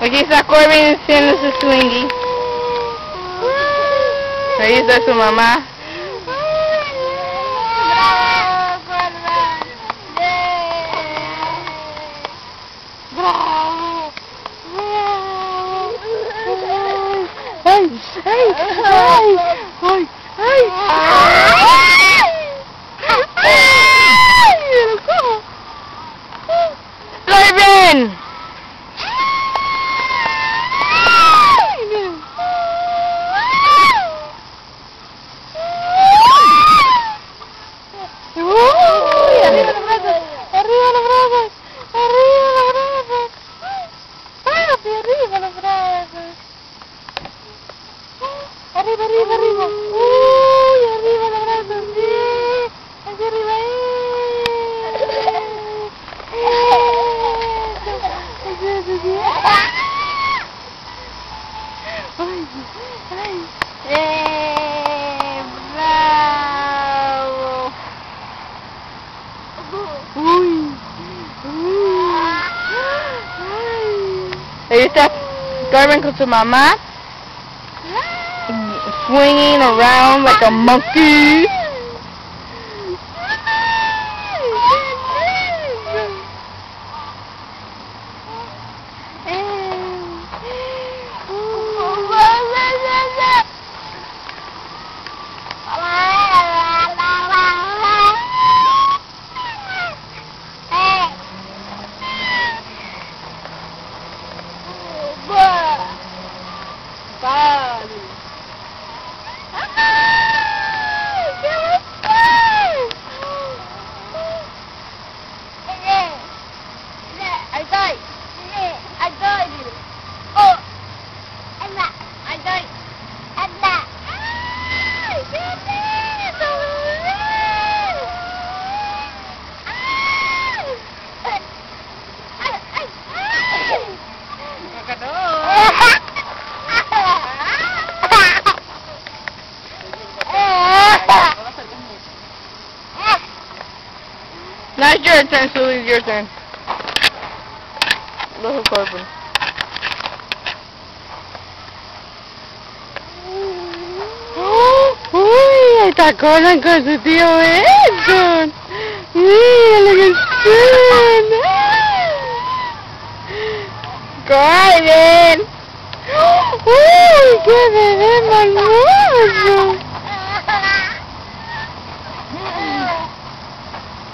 Aquí está Corbin haciendo su swingy. Ahí está su mamá. ¡Ay! ¡Ay! ¡Ay! ¡Eh! ¡Bravo! Uy, uy. Ahí está Carmen con su mamá. Swinging around like a monkey. Now it's your turn, Sully. It's your turn. Little Corbin. Está Conan con su tío Edson. Mira lo que son. Corbin. Uy, qué bebé hermoso.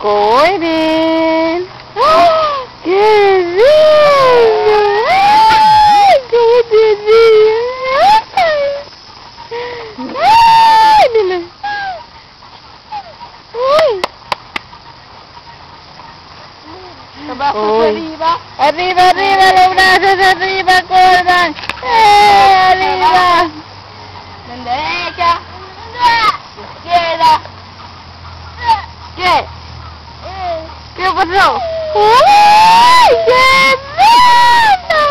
Coren. ¡Ah! ¡Qué lindo! ¡Ay! ¡Ay, dile! ¡Uy! Abajo, Uy. arriba. Arriba, arriba, los brazos arriba, ¡Uy, qué lindo!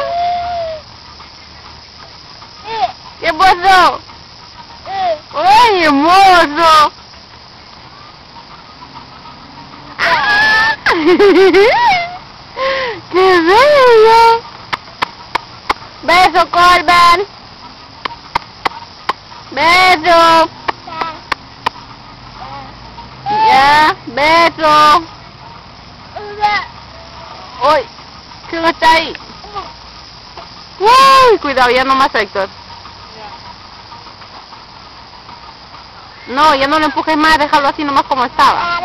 ¿Qué pasó? ¡Ay, hermoso! ¡Ah! ¡Qué bello! Beso, Corban. Beso. Ya, beso. Uy, ¿quién está ahí? Uy, cuidado, ya no más, Héctor. No, ya no lo empujes más, déjalo así nomás como estaba.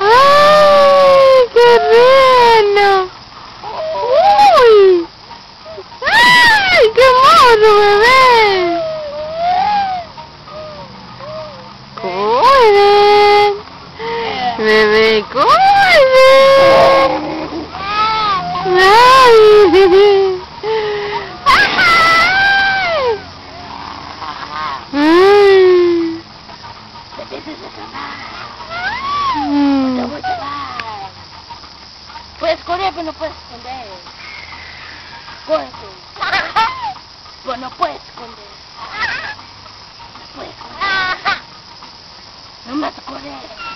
¡Ay, qué bueno! ¡Uy! ¡Ay, qué hermoso, bebé! ¡Corre! ¡Bebé, corre! Ai. Bebê cantar. Hum. Chamar. Puedes correr, pero no puedes esconder. Corre. Pero no puedes esconder. No puedes correr. No vas a correr.